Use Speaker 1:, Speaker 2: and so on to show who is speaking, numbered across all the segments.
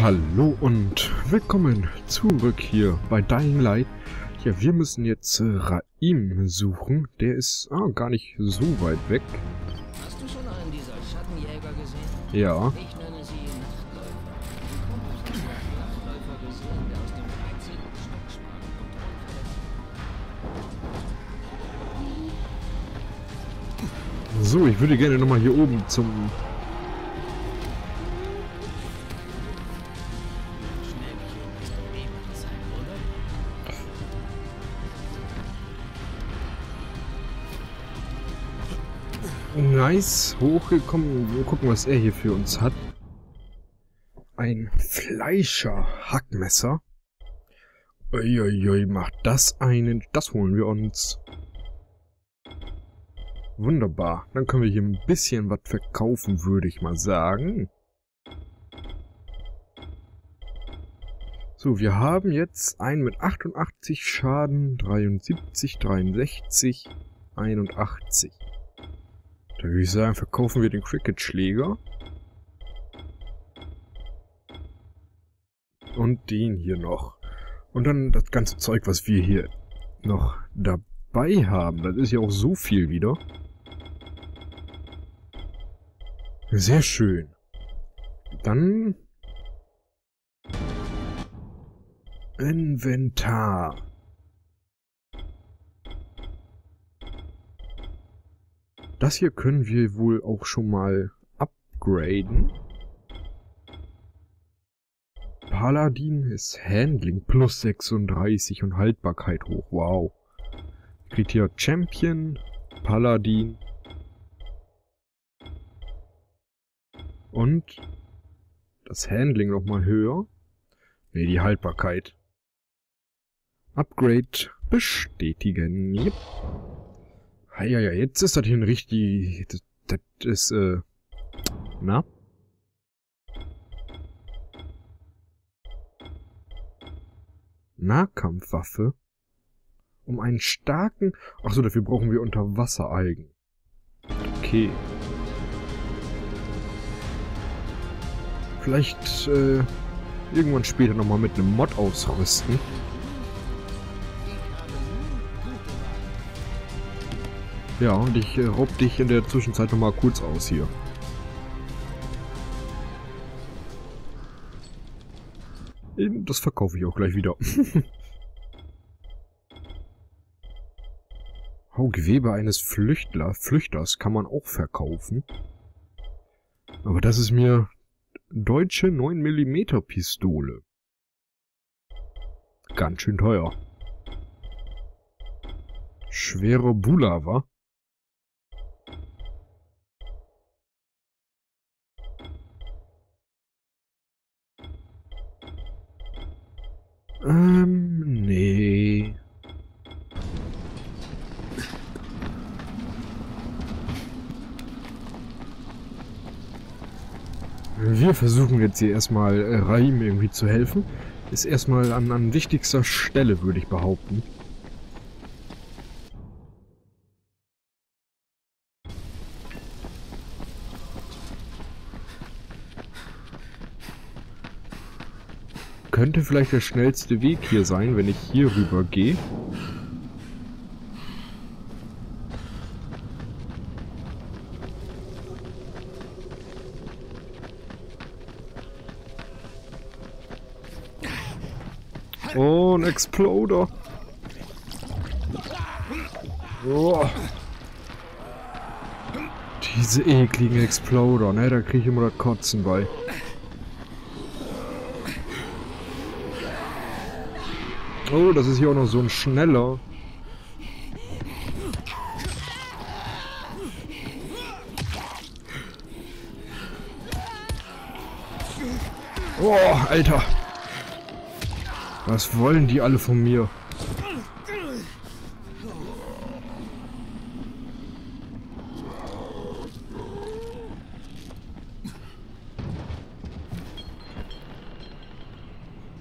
Speaker 1: Hallo und willkommen zurück hier bei Dying Light. Ja, wir müssen jetzt äh, Raim suchen. Der ist ah, gar nicht so weit weg.
Speaker 2: Hast du schon einen dieser Schattenjäger gesehen?
Speaker 1: Ja.
Speaker 2: Ich nenne sie Nachtläufer. Gesehen, der aus dem sprang und unverletzt.
Speaker 1: So, ich würde gerne nochmal hier oben zum... Nice hochgekommen. Wir gucken, was er hier für uns hat. Ein Fleischer-Hackmesser. Uiuiui, macht das einen... Das holen wir uns. Wunderbar. Dann können wir hier ein bisschen was verkaufen, würde ich mal sagen. So, wir haben jetzt einen mit 88 Schaden, 73, 63, 81. Da würde ich sagen, verkaufen wir den Cricket-Schläger. Und den hier noch. Und dann das ganze Zeug, was wir hier noch dabei haben. Das ist ja auch so viel wieder. Sehr schön. Dann... Inventar. Das hier können wir wohl auch schon mal upgraden. Paladin ist Handling plus 36 und Haltbarkeit hoch. Wow. Kriegt hier Champion, Paladin und das Handling nochmal höher. Ne, die Haltbarkeit. Upgrade bestätigen. Yep. Ja, ja, jetzt ist das hier ein richtig... Das, das ist, äh... Na? Nahkampfwaffe? Um einen starken... Ach so, dafür brauchen wir Unterwasseralgen. Okay. Vielleicht, äh... Irgendwann später nochmal mit einem Mod ausrüsten. Ja, und ich äh, raub dich in der Zwischenzeit nochmal kurz aus hier. Das verkaufe ich auch gleich wieder. Haugewebe eines Flüchtler, Flüchters kann man auch verkaufen. Aber das ist mir deutsche 9mm Pistole. Ganz schön teuer. Schwere Bulava. Versuchen jetzt hier erstmal äh, Raim irgendwie zu helfen. Ist erstmal an, an wichtigster Stelle, würde ich behaupten. Könnte vielleicht der schnellste Weg hier sein, wenn ich hier rüber gehe. Oh, ein Exploder. Oh. Diese ekligen Exploder, ne? Da kriege ich immer das Kotzen bei. Oh, das ist hier auch noch so ein schneller. Oh, Alter. Was wollen die alle von mir?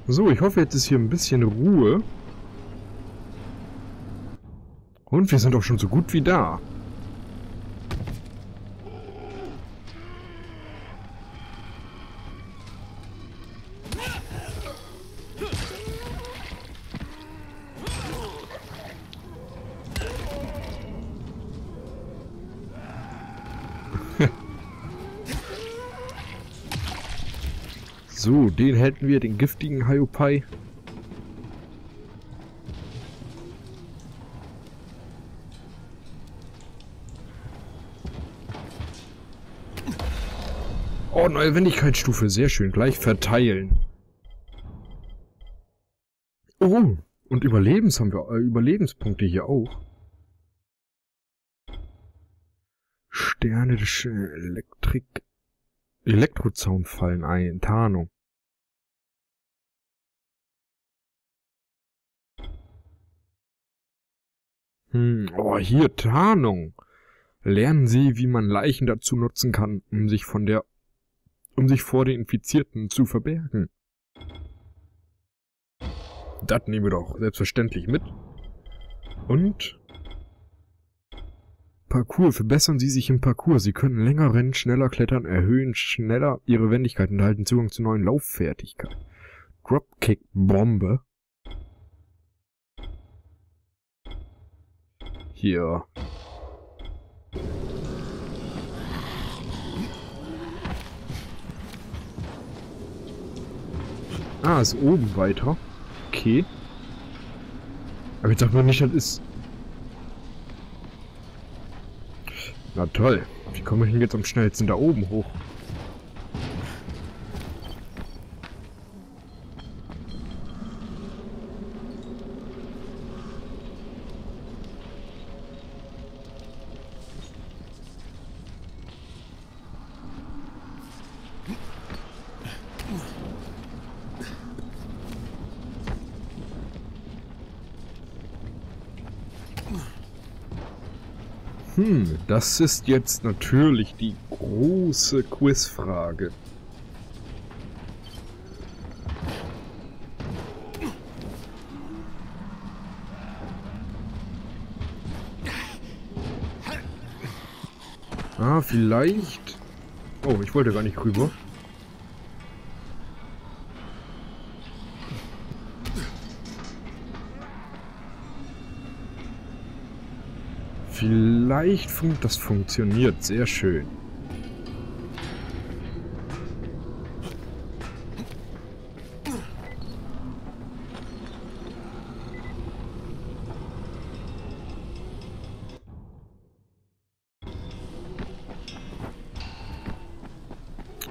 Speaker 1: So, ich hoffe, jetzt ist hier ein bisschen Ruhe. Und wir sind auch schon so gut wie da. Hätten wir, den giftigen Hyopai. Oh, neue Wendigkeitsstufe, sehr schön. Gleich verteilen. Oh, und Überlebens haben wir, äh, Überlebenspunkte hier auch. Sterne des Elektrik... Elektrozaun fallen ein. Tarnung. Hm, oh, hier Tarnung. Lernen Sie, wie man Leichen dazu nutzen kann, um sich von der, um sich vor den Infizierten zu verbergen. Das nehmen wir doch selbstverständlich mit. Und Parcours. Verbessern Sie sich im Parcours. Sie können länger rennen, schneller klettern, erhöhen schneller Ihre Wendigkeit und erhalten Zugang zu neuen Lauffertigkeiten. Dropkick-Bombe. Hier. Ah, ist oben weiter. Okay. Aber ich dachte mir nicht, das ist... Na toll. Wie komme ich denn jetzt am schnellsten da oben hoch? Hm, das ist jetzt natürlich die große Quizfrage. Ah, vielleicht... Oh, ich wollte gar nicht rüber. Vielleicht funkt das funktioniert. Sehr schön.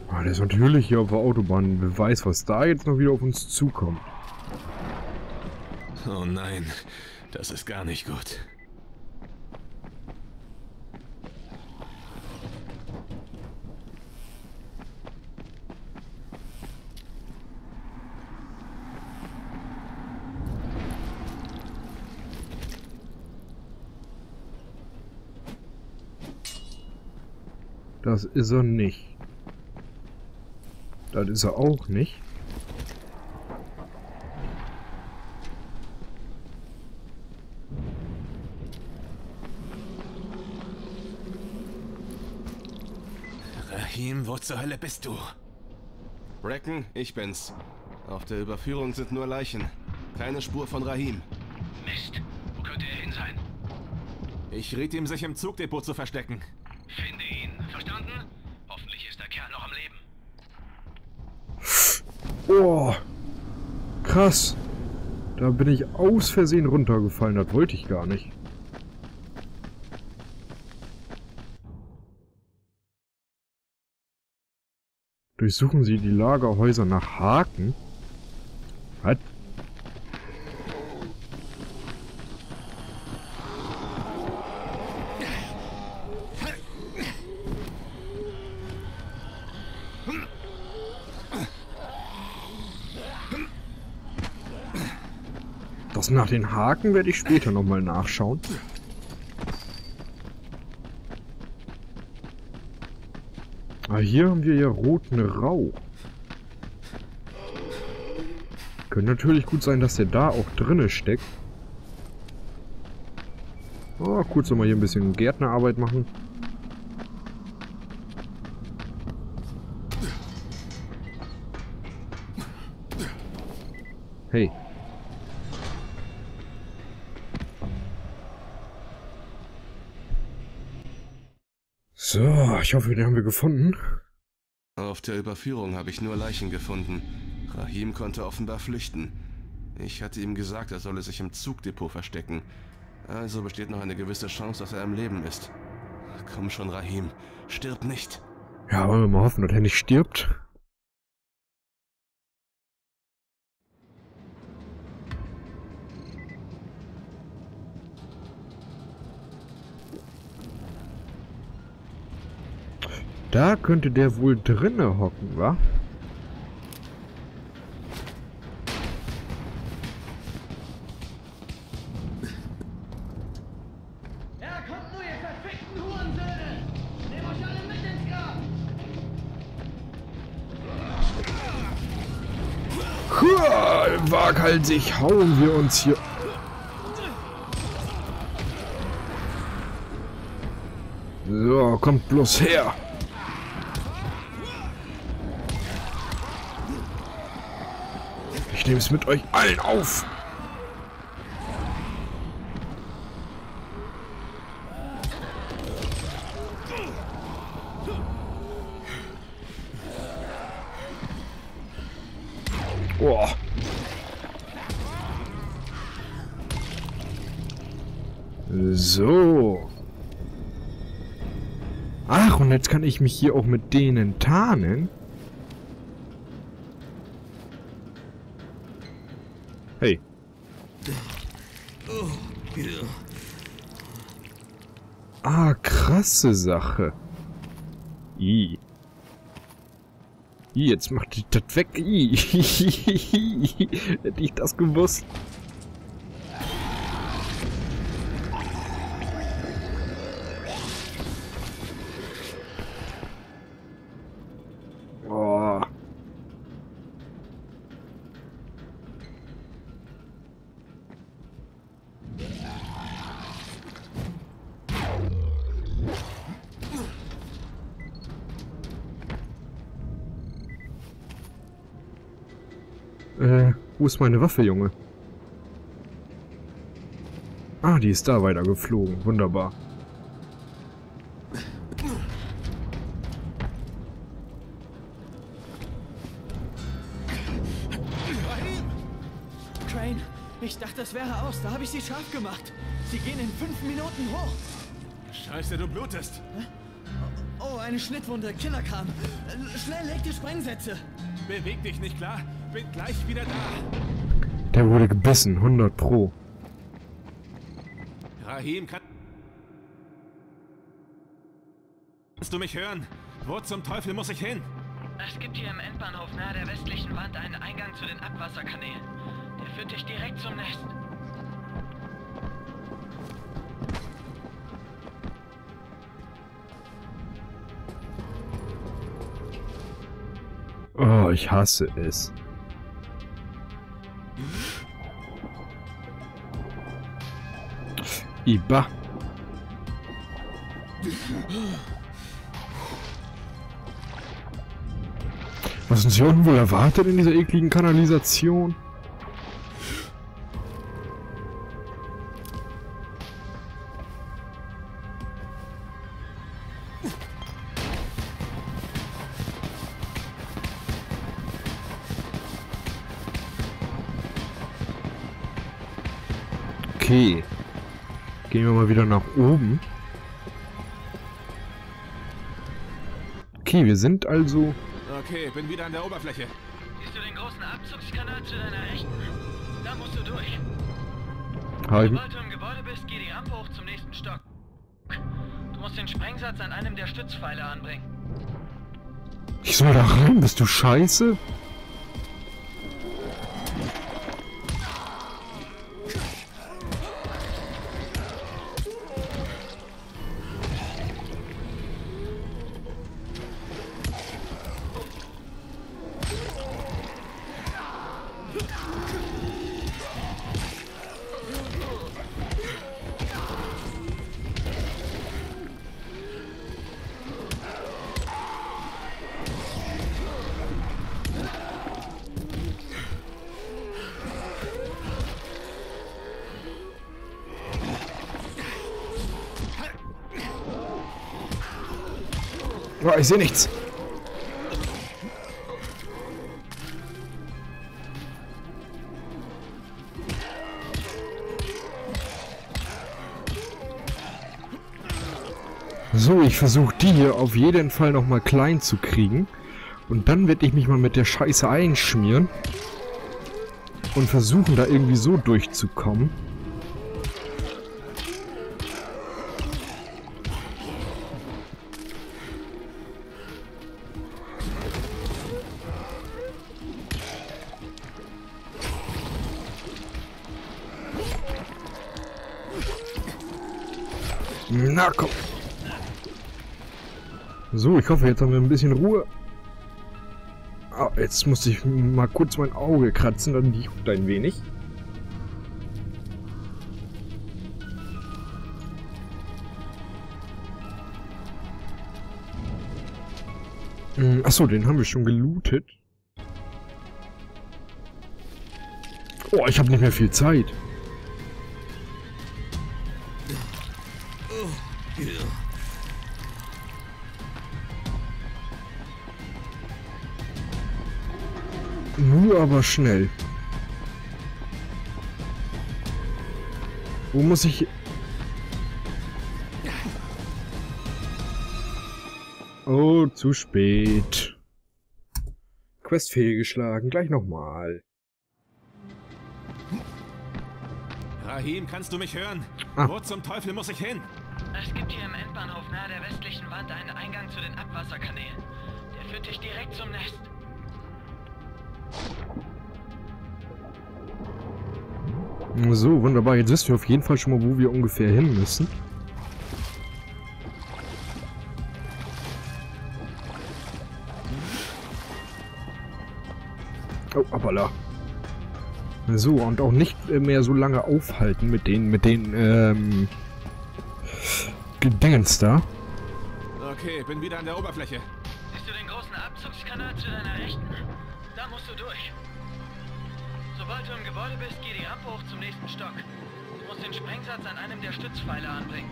Speaker 1: Ah, das ist natürlich hier auf der Autobahn. Wer weiß, was da jetzt noch wieder auf uns zukommt.
Speaker 3: Oh nein, das ist gar nicht gut.
Speaker 1: Das ist er nicht. Das ist er auch nicht.
Speaker 3: Rahim, wo zur Hölle bist du? Reckon, ich bin's. Auf der Überführung sind nur Leichen. Keine Spur von Rahim.
Speaker 4: Mist. Wo könnte er hin sein?
Speaker 3: Ich riet ihm, sich im Zugdepot zu verstecken.
Speaker 1: Oh, krass. Da bin ich aus Versehen runtergefallen. Das wollte ich gar nicht. Durchsuchen Sie die Lagerhäuser nach Haken? Was? Nach den Haken werde ich später nochmal nachschauen. Ah, hier haben wir ja roten Rauch. Könnte natürlich gut sein, dass der da auch drinne steckt. Oh, kurz nochmal hier ein bisschen Gärtnerarbeit machen. So, ich hoffe, den haben wir gefunden.
Speaker 3: Auf der Überführung habe ich nur Leichen gefunden. Rahim konnte offenbar flüchten. Ich hatte ihm gesagt, er solle sich im Zugdepot verstecken. Also besteht noch eine gewisse Chance, dass er am Leben ist. Komm schon, Rahim. Stirb nicht.
Speaker 1: Ja, wollen wir mal hoffen, dass er nicht stirbt. Da könnte der wohl drinne hocken, wa?
Speaker 2: Ja, kommt nur, ihr verfickten Hurensöhne! Nehmt euch alle mit ins Grab!
Speaker 1: Hua, waghalsig hauen wir uns hier. So, kommt bloß her. Nehme es mit euch allen auf. Oh. So. Ach, und jetzt kann ich mich hier auch mit denen tarnen. Hey. Ah, krasse Sache. I. I, jetzt macht die das weg. I. Hätte ich das gewusst. Äh, wo ist meine Waffe, Junge? Ah, die ist da weiter geflogen. Wunderbar.
Speaker 2: Crane, ich dachte, das wäre aus. Da habe ich sie scharf gemacht. Sie gehen in fünf Minuten hoch.
Speaker 3: Scheiße, du blutest.
Speaker 2: Oh, eine Schnittwunde. Killer kam. Äh, Schnell, leg die Sprengsätze.
Speaker 3: Beweg dich nicht klar. Bin gleich wieder da.
Speaker 1: Der wurde gebissen. 100 pro.
Speaker 3: Rahim, kann... Kannst du mich hören? Wo zum Teufel muss ich hin?
Speaker 5: Es gibt hier im Endbahnhof nahe der westlichen Wand einen Eingang zu den Abwasserkanälen. Der führt dich direkt zum Nest.
Speaker 1: Oh, ich hasse es. Iba. Was uns hier unten wohl erwartet in dieser ekligen Kanalisation? Okay. Gehen wir mal wieder nach oben. Okay, wir sind also...
Speaker 3: Okay, bin wieder an der Oberfläche.
Speaker 5: Siehst du den großen Abzugskanal zu deiner Rechten? Da musst du durch.
Speaker 1: Halten.
Speaker 5: Sobald du im Gebäude bist, geh die Rampe hoch zum nächsten Stock. Du musst den Sprengsatz an einem der Stützpfeiler anbringen.
Speaker 1: Ich soll da rein, bist du scheiße? Boah, ich sehe nichts. So, ich versuche die hier auf jeden Fall nochmal klein zu kriegen. Und dann werde ich mich mal mit der Scheiße einschmieren. Und versuchen da irgendwie so durchzukommen. Na komm. So, ich hoffe, jetzt haben wir ein bisschen Ruhe. Ah, jetzt muss ich mal kurz mein Auge kratzen, dann juckt ein wenig. Hm, Achso, den haben wir schon gelootet. Oh, ich habe nicht mehr viel Zeit. Nur aber schnell. Wo muss ich... Oh, zu spät. Quest fehlgeschlagen. Gleich nochmal.
Speaker 6: Rahim, kannst du mich hören?
Speaker 1: Ah.
Speaker 6: Wo zum Teufel muss ich hin?
Speaker 5: Es gibt hier im Endbahnhof nahe der westlichen Wand einen Eingang zu den Abwasserkanälen. Der führt dich direkt zum Nest.
Speaker 1: So, wunderbar. Jetzt wissen wir auf jeden Fall schon mal, wo wir ungefähr hin müssen. Oh, hoppala. So, und auch nicht mehr so lange aufhalten mit den, mit den, ähm, Gedingens da.
Speaker 6: Okay, bin wieder an der Oberfläche.
Speaker 5: Siehst du den großen Abzugskanal zu deiner Rechten? Da musst du durch. Sobald du im Gebäude bist, geh die Rampe hoch zum nächsten Stock. Du musst den Sprengsatz an einem der Stützpfeiler anbringen.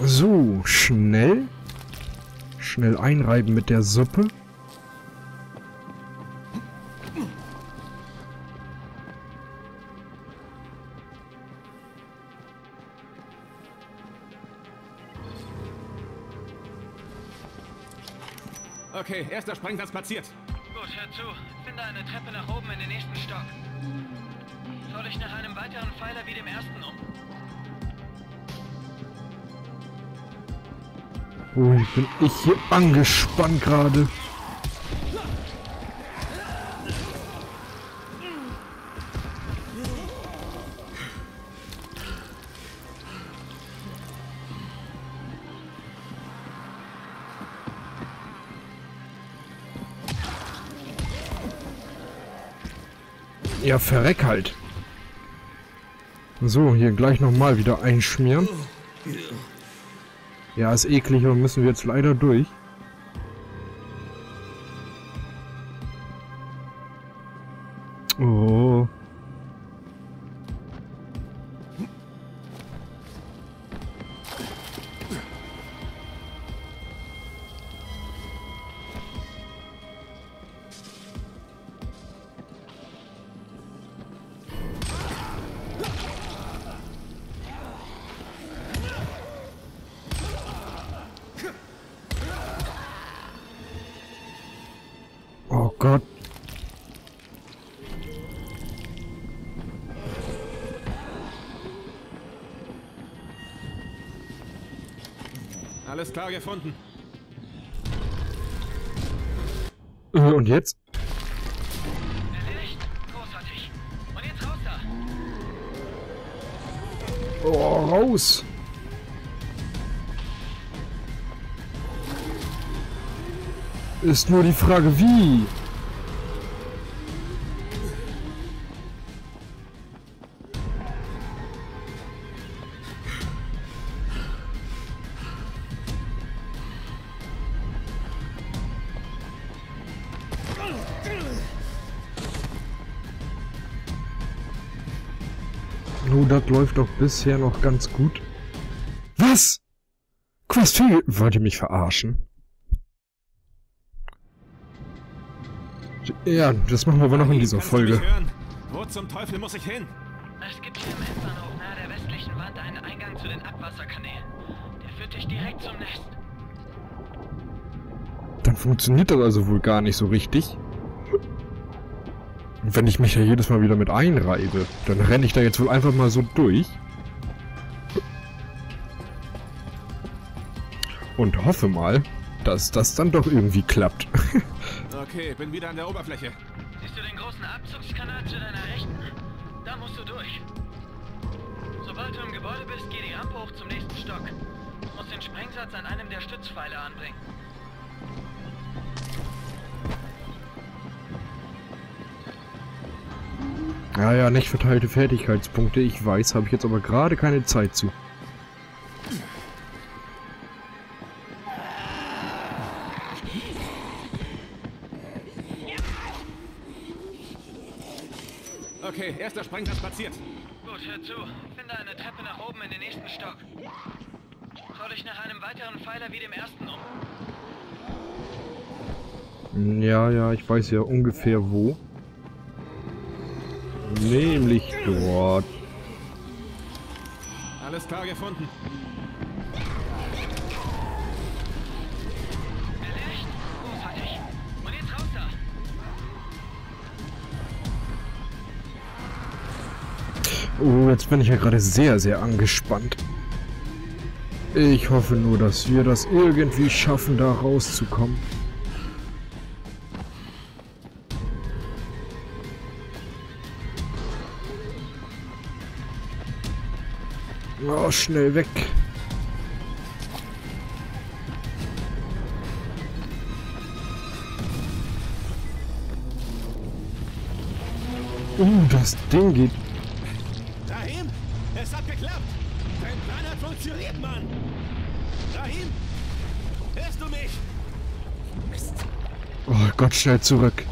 Speaker 1: So, schnell. Schnell einreiben mit der Suppe.
Speaker 6: Okay, erster Sprengsatz platziert.
Speaker 5: Gut, hör zu. Finde eine Treppe nach oben in den nächsten Stock. Schau dich nach einem weiteren Pfeiler wie dem ersten um.
Speaker 1: Oh, bin ich hier angespannt gerade. Ja, verreck halt. So, hier gleich nochmal wieder einschmieren. Ja, ist eklig, aber müssen wir jetzt leider durch.
Speaker 6: Alles klar gefunden.
Speaker 1: Äh, Und jetzt?
Speaker 5: Erledigt? Großartig. Und jetzt raus da.
Speaker 1: Oh, raus. Ist nur die Frage, wie? Läuft doch bisher noch ganz gut. Was? Quest fehl... Wollt ihr mich verarschen? Ja, das machen wir aber noch in dieser Folge.
Speaker 6: Wo zum Teufel muss ich hin?
Speaker 5: Es gibt hier im Endbahnhof nahe der westlichen Wand einen Eingang zu den Abwasserkanälen. Der führt dich direkt zum Nest.
Speaker 1: Dann funktioniert das also wohl gar nicht so richtig. Und wenn ich mich ja jedes Mal wieder mit einreibe, dann renne ich da jetzt wohl einfach mal so durch. Und hoffe mal, dass das dann doch irgendwie klappt.
Speaker 6: Okay, bin wieder an der Oberfläche.
Speaker 5: Siehst du den großen Abzugskanal zu deiner Rechten? Da musst du durch. Sobald du im Gebäude bist, geh die Rampe hoch zum nächsten Stock. Du musst den Sprengsatz an einem der Stützpfeiler anbringen.
Speaker 1: Ja, ja, nicht verteilte Fertigkeitspunkte. Ich weiß, habe ich jetzt aber gerade keine Zeit zu.
Speaker 6: Okay, erster Sprengsatz platziert.
Speaker 5: Gut, hör zu. Finde eine Treppe nach oben in den nächsten Stock. Schau dich nach einem weiteren Pfeiler wie dem ersten um.
Speaker 1: Ja, ja, ich weiß ja ungefähr wo. Nämlich dort.
Speaker 6: Alles klar gefunden.
Speaker 5: Erledigt? Großartig. Und jetzt raus da.
Speaker 1: Oh, jetzt bin ich ja gerade sehr, sehr angespannt. Ich hoffe nur, dass wir das irgendwie schaffen, da rauszukommen. Oh, schnell weg. Uh, das Ding geht
Speaker 6: Rahim, es hat geklappt. Dein Plan hat funktioniert, Mann. Rahim, hörst du mich? Mist.
Speaker 1: Oh Gott, schnell zurück.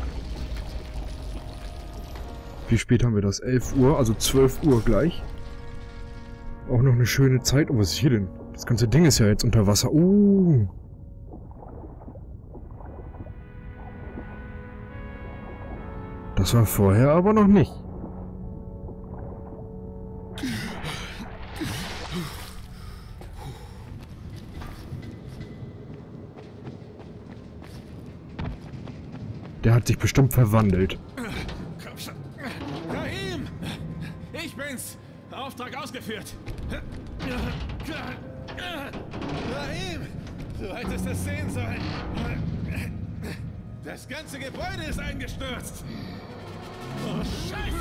Speaker 1: Wie spät haben wir das? 11 Uhr, also 12 Uhr gleich. Auch noch eine schöne Zeit. Oh, was ist hier denn? Das ganze Ding ist ja jetzt unter Wasser. Uh. Das war vorher aber noch nicht. Der hat sich bestimmt verwandelt.
Speaker 6: Komm schon. Ich bin's. Auftrag ausgeführt. Rahim, du hättest es sehen sollen. Das ganze Gebäude ist eingestürzt. Oh, Scheiße.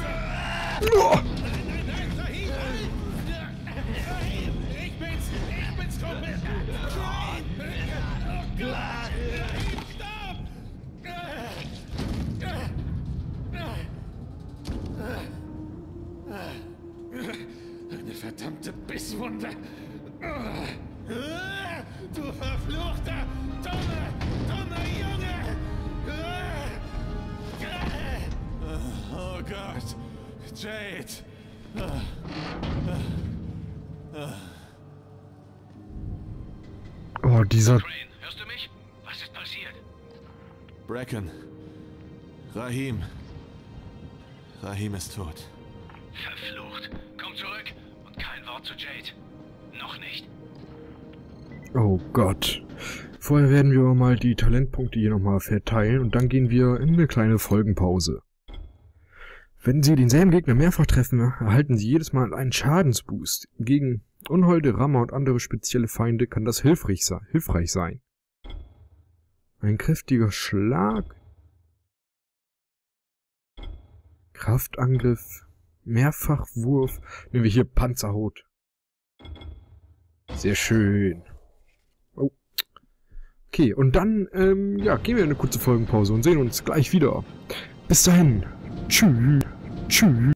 Speaker 6: Nein, nein, nein, nein. Rahim, ich bin's. Ich bin's, Kumpel. Oh Gott. Verdammte Bisswunde. Du verfluchter, dummer, dummer Junge. Oh Gott. Jade.
Speaker 1: oh, dieser...
Speaker 4: Crane, hörst du mich? Was ist passiert?
Speaker 3: Bracken. Rahim. Rahim ist tot.
Speaker 4: Verflucht. Komm zurück Wort zu Jade. Noch nicht.
Speaker 1: Oh Gott. Vorher werden wir mal die Talentpunkte hier nochmal verteilen und dann gehen wir in eine kleine Folgenpause. Wenn Sie denselben Gegner mehrfach treffen, erhalten Sie jedes Mal einen Schadensboost. Gegen Unholde, Rammer und andere spezielle Feinde kann das hilfreich sein. Ein kräftiger Schlag. Kraftangriff. Mehrfachwurf. Nehmen wir hier Panzerhaut. Sehr schön. Oh. Okay, und dann, ähm, ja, gehen wir in eine kurze Folgenpause und sehen uns gleich wieder. Bis dahin. Tschüss. Tschüss.